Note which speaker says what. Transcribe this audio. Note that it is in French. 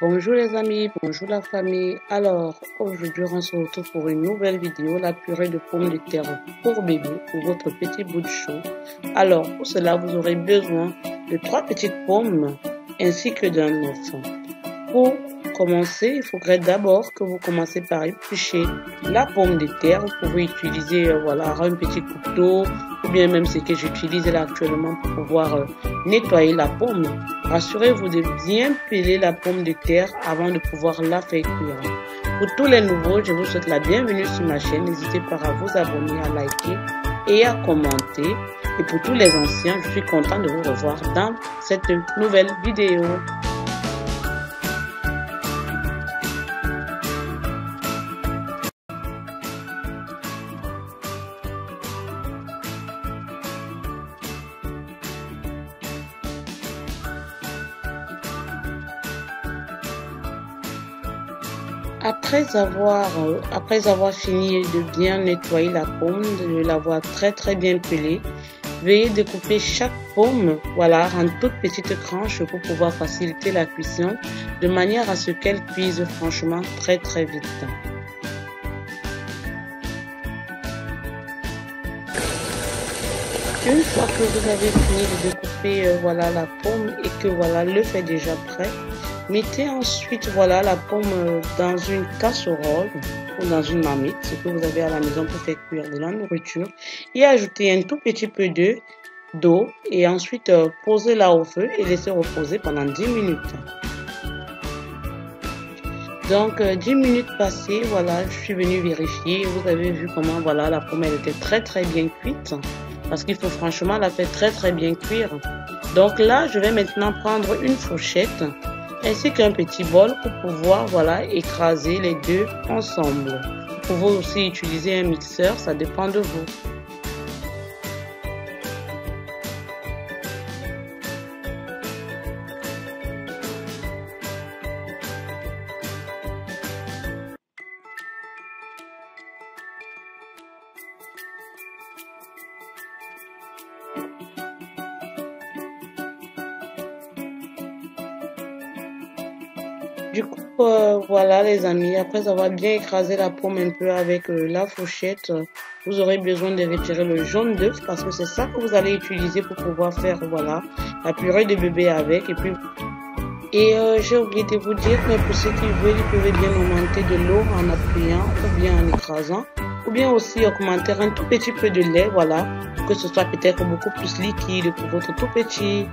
Speaker 1: Bonjour les amis, bonjour la famille. Alors, aujourd'hui on se retrouve pour une nouvelle vidéo, la purée de pommes de terre pour bébé, pour votre petit bout de chou. Alors, pour cela, vous aurez besoin de trois petites pommes ainsi que d'un œuf. Pour il faudrait d'abord que vous commencez par éplucher la pomme de terre. Vous pouvez utiliser euh, voilà, un petit couteau ou bien même ce que j'utilise là actuellement pour pouvoir euh, nettoyer la pomme. Rassurez-vous de bien peler la pomme de terre avant de pouvoir la faire cuire. Pour tous les nouveaux, je vous souhaite la bienvenue sur ma chaîne. N'hésitez pas à vous abonner, à liker et à commenter. Et pour tous les anciens, je suis content de vous revoir dans cette nouvelle vidéo. Après avoir, euh, après avoir fini de bien nettoyer la pomme, de l'avoir très très bien pelée, veuillez découper chaque pomme voilà, en toutes petites tranches pour pouvoir faciliter la cuisson de manière à ce qu'elle cuise franchement très très vite. Une fois que vous avez fini de découper euh, voilà, la pomme et que voilà, l'œuf est déjà prêt, Mettez ensuite voilà la pomme euh, dans une casserole ou dans une marmite, ce que vous avez à la maison pour faire cuire de la nourriture, et ajoutez un tout petit peu d'eau et ensuite euh, posez-la au feu et laissez reposer pendant 10 minutes. Donc 10 euh, minutes passées, voilà, je suis venue vérifier. Vous avez vu comment voilà la pomme était très très bien cuite parce qu'il faut franchement la faire très très bien cuire. Donc là, je vais maintenant prendre une fourchette ainsi qu'un petit bol pour pouvoir voilà, écraser les deux ensemble. Vous pouvez aussi utiliser un mixeur, ça dépend de vous. Du coup, euh, voilà les amis, après avoir bien écrasé la pomme un peu avec euh, la fourchette, vous aurez besoin de retirer le jaune d'œuf parce que c'est ça que vous allez utiliser pour pouvoir faire voilà la purée de bébé avec. Et puis, et euh, j'ai oublié de vous dire, mais pour ceux qui veulent, ils peuvent bien augmenter de l'eau en appuyant ou bien en écrasant ou bien aussi augmenter un tout petit peu de lait, voilà, que ce soit peut-être beaucoup plus liquide pour votre tout petit